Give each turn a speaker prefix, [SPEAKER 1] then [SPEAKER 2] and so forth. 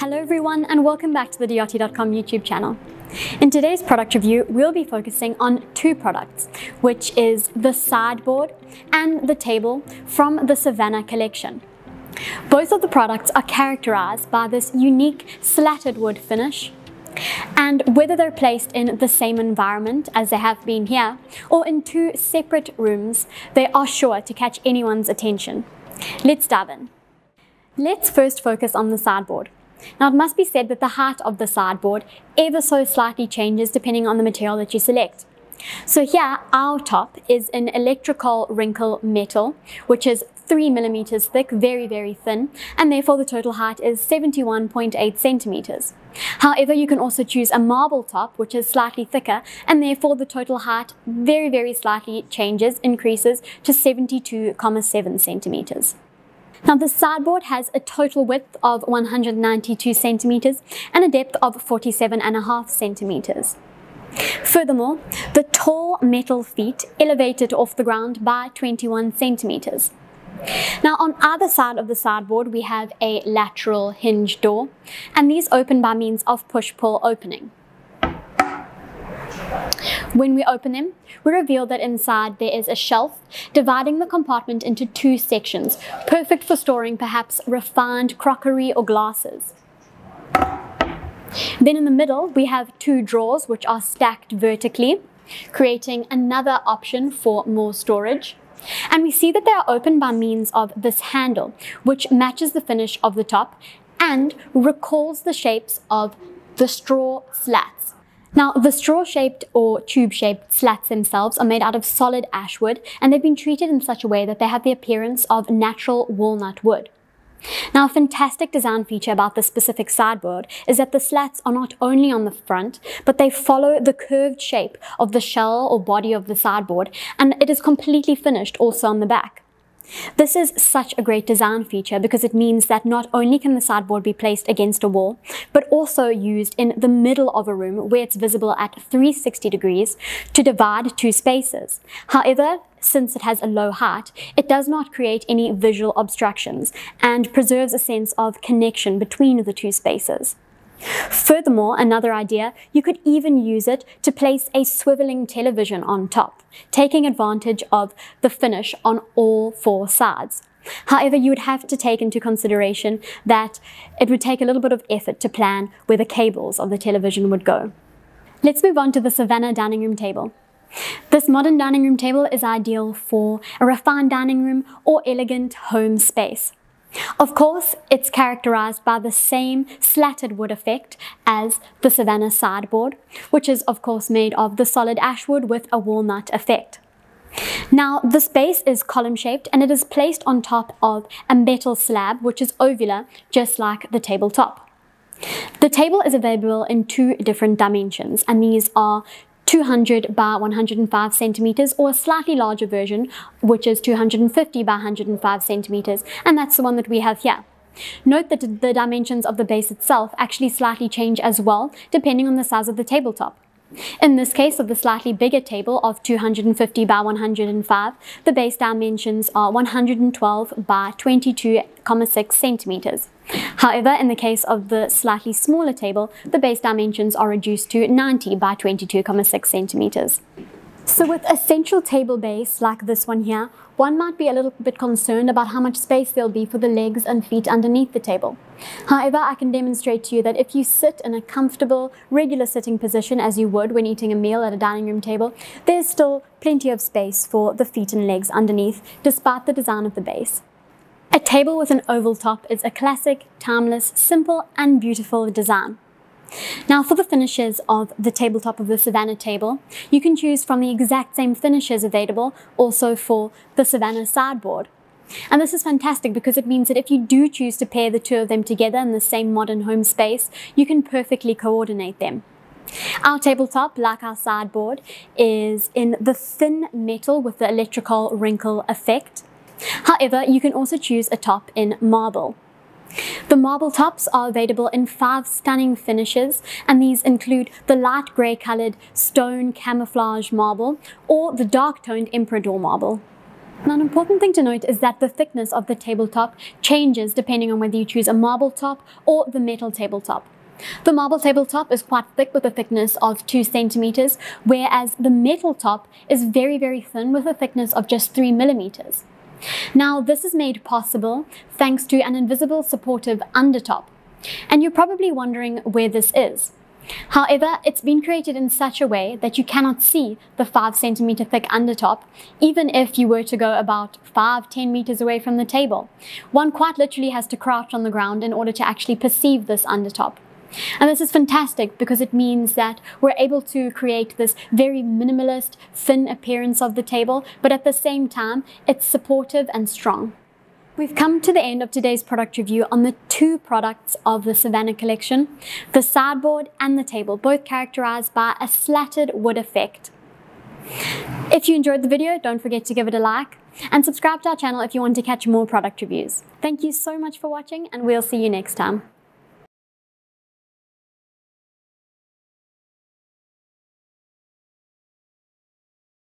[SPEAKER 1] Hello everyone and welcome back to the Diotti.com YouTube channel. In today's product review, we'll be focusing on two products, which is the sideboard and the table from the Savannah collection. Both of the products are characterized by this unique slatted wood finish and whether they're placed in the same environment as they have been here or in two separate rooms, they are sure to catch anyone's attention. Let's dive in. Let's first focus on the sideboard. Now it must be said that the height of the sideboard ever so slightly changes depending on the material that you select. So here our top is an Elettrocol wrinkle metal which is 3 millimeters thick, very very thin and therefore the total height is 71.8 centimeters. However you can also choose a marble top which is slightly thicker and therefore the total height very very slightly changes, increases to 72.7 centimeters. Now the sideboard has a total width of 192 centimeters and a depth of 47 and a half centimeters. Furthermore, the tall metal feet elevated off the ground by 21 centimeters. Now on either side of the sideboard we have a lateral hinge door and these open by means of push-pull opening. When we open them, we reveal that inside there is a shelf dividing the compartment into two sections, perfect for storing perhaps refined crockery or glasses. Then in the middle, we have two drawers which are stacked vertically, creating another option for more storage. And we see that they are opened by means of this handle, which matches the finish of the top and recalls the shapes of the straw slats. Now, the straw-shaped or tube-shaped slats themselves are made out of solid ash wood, and they've been treated in such a way that they have the appearance of natural walnut wood. Now, a fantastic design feature about this specific sideboard is that the slats are not only on the front, but they follow the curved shape of the shell or body of the sideboard, and it is completely finished also on the back. This is such a great design feature because it means that not only can the sideboard be placed against a wall, but also used in the middle of a room where it's visible at 360 degrees to divide two spaces. However, since it has a low height, it does not create any visual obstructions and preserves a sense of connection between the two spaces. Furthermore, another idea, you could even use it to place a swiveling television on top, taking advantage of the finish on all four sides. However, you would have to take into consideration that it would take a little bit of effort to plan where the cables of the television would go. Let's move on to the Savannah dining room table. This modern dining room table is ideal for a refined dining room or elegant home space. Of course, it's characterized by the same slatted wood effect as the Savannah sideboard, which is of course made of the solid ash wood with a walnut effect. Now, this base is column shaped and it is placed on top of a metal slab, which is ovular, just like the tabletop. The table is available in two different dimensions, and these are 200 by 105 centimeters or a slightly larger version, which is 250 by 105 centimeters, and that's the one that we have here. Note that the dimensions of the base itself actually slightly change as well, depending on the size of the tabletop. In this case of the slightly bigger table of 250 by 105, the base dimensions are 112 by 22,6 centimeters. However, in the case of the slightly smaller table, the base dimensions are reduced to 90 by 22,6 centimeters. So with a central table base like this one here, one might be a little bit concerned about how much space there'll be for the legs and feet underneath the table. However, I can demonstrate to you that if you sit in a comfortable, regular sitting position as you would when eating a meal at a dining room table, there's still plenty of space for the feet and legs underneath, despite the design of the base. A table with an oval top is a classic, timeless, simple and beautiful design. Now for the finishes of the tabletop of the Savannah table, you can choose from the exact same finishes available also for the Savannah sideboard. And this is fantastic because it means that if you do choose to pair the two of them together in the same modern home space, you can perfectly coordinate them. Our tabletop, like our sideboard, is in the thin metal with the Elettrocol wrinkle effect. However, you can also choose a top in marble. The marble tops are available in five stunning finishes, and these include the light grey coloured stone camouflage marble or the dark toned Emperador marble. Now, an important thing to note is that the thickness of the tabletop changes depending on whether you choose a marble top or the metal tabletop. The marble tabletop is quite thick with a thickness of 2 centimeters, whereas the metal top is very, very thin with a thickness of just 3 millimeters. Now, this is made possible thanks to an invisible supportive undertop. And you're probably wondering where this is. However, it's been created in such a way that you cannot see the 5 centimeter thick undertop, even if you were to go about 5, 10 meters away from the table. One quite literally has to crouch on the ground in order to actually perceive this undertop. And this is fantastic because it means that we're able to create this very minimalist, thin appearance of the table, but at the same time, it's supportive and strong. We've come to the end of today's product review on the two products of the Savannah collection, the sideboard and the table, both characterized by a slatted wood effect. If you enjoyed the video, don't forget to give it a like and subscribe to our channel if you want to catch more product reviews. Thank you so much for watching and we'll see you next time.